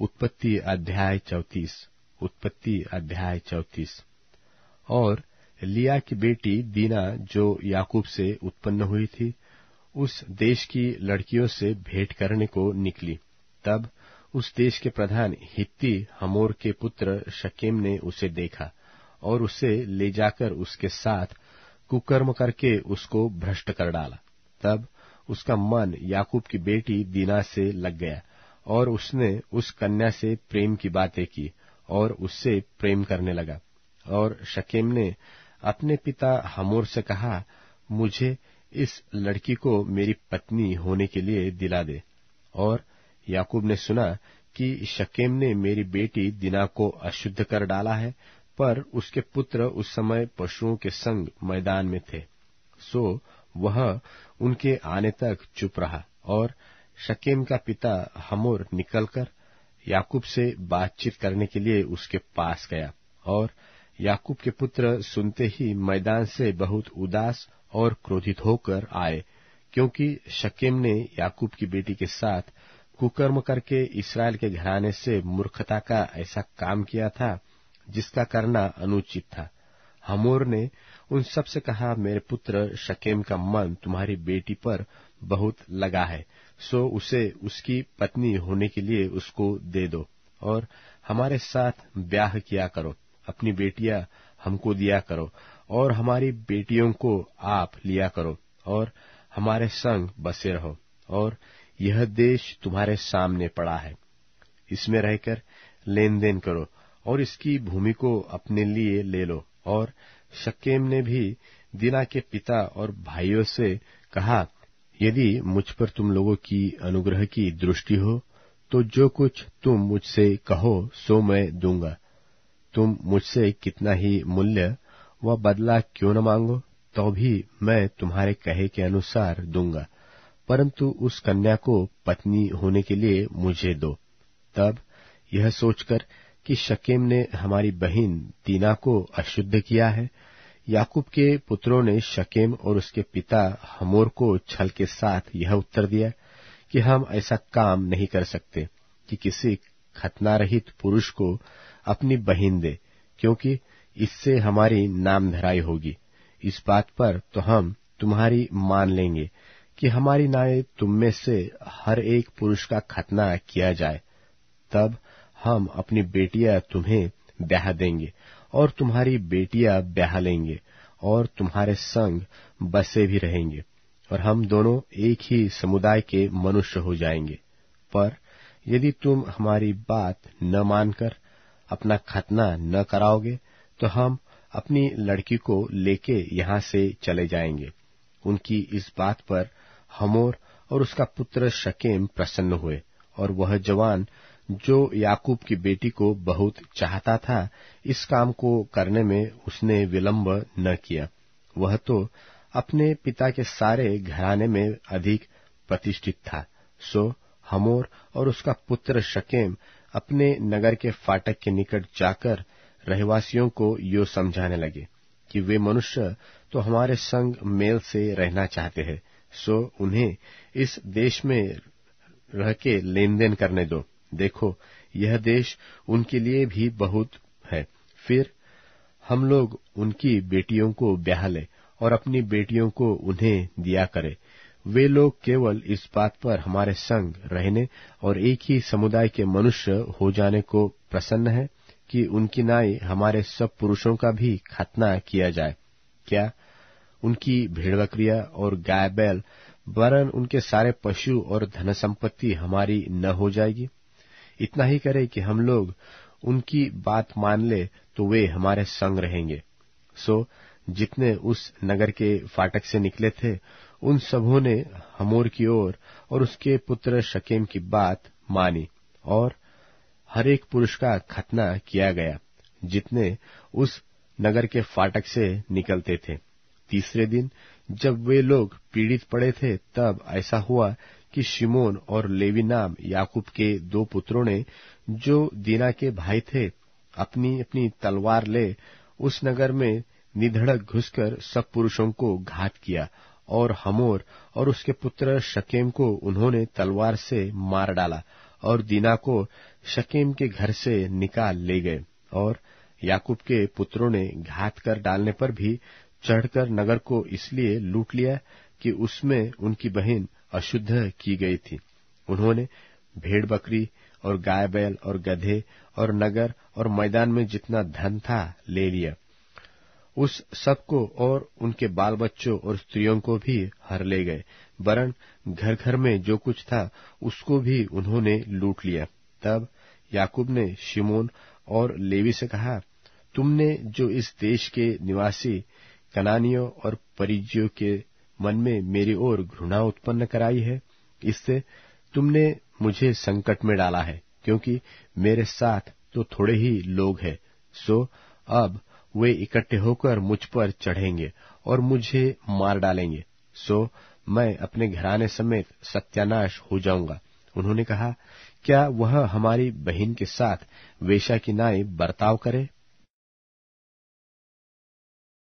उत्पत्ति अध्याय चौतीस, उत्पत्ति अध्याय चौतीस। और लिया की बेटी दीना जो याकूब से उत्पन्न हुई थी, उस देश की लड़कियों से भेंट करने को निकली। तब उस देश के प्रधान हित्ती हमोर के पुत्र शकेम ने उसे देखा और उसे ले जाकर उसके साथ कुकर्म करके उसको भ्रष्ट कर डाला। तब उसका मन याकूब की बेटी दीना से लग गया। और उसने उस कन्या से प्रेम की बातें की और उससे प्रेम करने लगा। और शकेम ने अपने पिता हमोर से कहा, मुझे इस लड़की को मेरी पत्नी होने के लिए दिला दे। और याकूब ने सुना कि शकेम ने मेरी बेटी दिना को अशुद्ध कर डाला है, पर उसके पुत्र उस समय पशुओं के संग मैदान में थे। सो वह उनके आने तक चुप रहा और शकेम का पिता हमोर निकलकर याकूब से बातचीत करने के लिए उसके पास गया और याकूब के पुत्र सुनते ही मैदान से बहुत उदास और क्रोधित होकर आए, क्योंकि शकेम ने याकूब की बेटी के साथ कुकर्म करके इसराइल के घराने से मूर्खता का ऐसा काम किया था, जिसका करना अनुचित था। हमोर ने उन सबसे कहा, मेरे पुत्र शकेम का मन तुम्हारी बेटी पर बहुत लगा है, सो उसे उसकी पत्नी होने के लिए उसको दे दो और हमारे साथ ब्याह किया करो। अपनी बेटियाँ हमको दिया करो और हमारी बेटियों को आप लिया करो और हमारे संग बसे रहो और यह देश तुम्हारे सामने पड़ा है। इसमें रहकर लेन देन करो और इसकी भूमि को अपने लिए ले लो। और शकेम ने भी दिना के पिता और भाइयों से कहा, यदि मुझ पर तुम लोगों की अनुग्रह की दृष्टि हो तो जो कुछ तुम मुझसे कहो, सो मैं दूँगा। तुम मुझसे कितना ही मूल्य व बदला क्यों न मांगो तो भी मैं तुम्हारे कहे के अनुसार दूँगा। परंतु उस कन्या को पत्नी होने के लिए मुझे दो। तब यह सोचकर कि शकेम ने हमारी बहन दीना को अशुद्ध किया है। याकूब के पुत्रों ने शकेम और उसके पिता हमोर को छल के साथ यह उत्तर दिया कि हम ऐसा काम नहीं कर सकते कि किसी खतना रहित पुरुष को अपनी बहन दे, क्योंकि इससे हमारी नाम धराई होगी। इस बात पर तो हम तुम्हारी मान लेंगे कि हमारी नाय तुम में से हर एक पुरुष का खतना किया जाए। तब हम अपनी बेटियाँ तुम्हें ब्याह देंगे और तुम्हारी बेटियाँ ब्याह लेंगे और तुम्हारे संग बसे भी रहेंगे और हम दोनों एक ही समुदाय के मनुष्य हो जाएँगे। पर यदि तुम हमारी बात न मानकर अपना खतना न कराओगे तो हम अपनी लड़की को लेके यहाँ से चले जाएँगे। उनकी इस बात पर हमोर और उसका पुत्र शकेम प्रसन्न हुए और वह जवान जो याकूब की बेटी को बहुत चाहता था, इस काम को करने में उसने विलंब न किया। वह तो अपने पिता के सारे घराने में अधिक प्रतिष्ठित था। सो, हमोर और उसका पुत्र शकेम अपने नगर के फाटक के निकट जाकर रहवासियों को यो समझाने लगे कि वे मनुष्य तो हमारे संग मेल से रहना चाहते हैं। सो, उन्हें इस देश में रह के लेन देन करने दो। देखो, यह देश उनके लिए भी बहुत है। फिर हम लोग उनकी बेटियों को ब्याह ले और अपनी बेटियों को उन्हें दिया करें। वे लोग केवल इस बात पर हमारे संग रहने और एक ही समुदाय के मनुष्य हो जाने को प्रसन्न है कि उनकी नाई हमारे सब पुरुषों का भी खतना किया जाए। क्या उनकी भेड़ बकरिया और गाय बैल, वरन उनके सारे पशु और धन संपत्ति हमारी न हो जाएगी? इतना ही करे कि हम लोग उनकी बात मान ले तो वे हमारे संग रहेंगे। सो जितने उस नगर के फाटक से निकले थे उन सबों ने हमोर की ओर और, और उसके पुत्र शकेम की बात मानी और हर एक पुरुष का खतना किया गया जितने उस नगर के फाटक से निकलते थे। तीसरे दिन जब वे लोग पीड़ित पड़े थे तब ऐसा हुआ कि शिमोन और लेवी नाम याकूब के दो पुत्रों ने जो दीना के भाई थे, अपनी अपनी तलवार ले उस नगर में निधड़क घुसकर सब पुरुषों को घात किया और हमोर और उसके पुत्र शकेम को उन्होंने तलवार से मार डाला और दीना को शकीम के घर से निकाल ले गए और याकूब के पुत्रों ने घात कर डालने पर भी चढ़कर नगर को इसलिए लूट लिया कि उसमें उनकी बहन अशुद्ध की गई थी। उन्होंने भेड़ बकरी और गाय बैल और गधे और नगर और मैदान में जितना धन था ले लिया। उस सबको और उनके बाल बच्चों और स्त्रियों को भी हर ले गए, वरन घर घर में जो कुछ था उसको भी उन्होंने लूट लिया। तब याकूब ने शिमोन और लेवी से कहा, तुमने जो इस देश के निवासी कनानियों और परिजियों के मन में मेरी ओर घृणा उत्पन्न कराई है। इससे तुमने मुझे संकट में डाला है, क्योंकि मेरे साथ तो थोड़े ही लोग हैं। सो, अब वे इकट्ठे होकर मुझ पर चढ़ेंगे और मुझे मार डालेंगे। सो, मैं अपने घराने समेत सत्यानाश हो जाऊँगा। उन्होंने कहा, क्या वह हमारी बहन के साथ वेशा की नाई बर्ताव करे?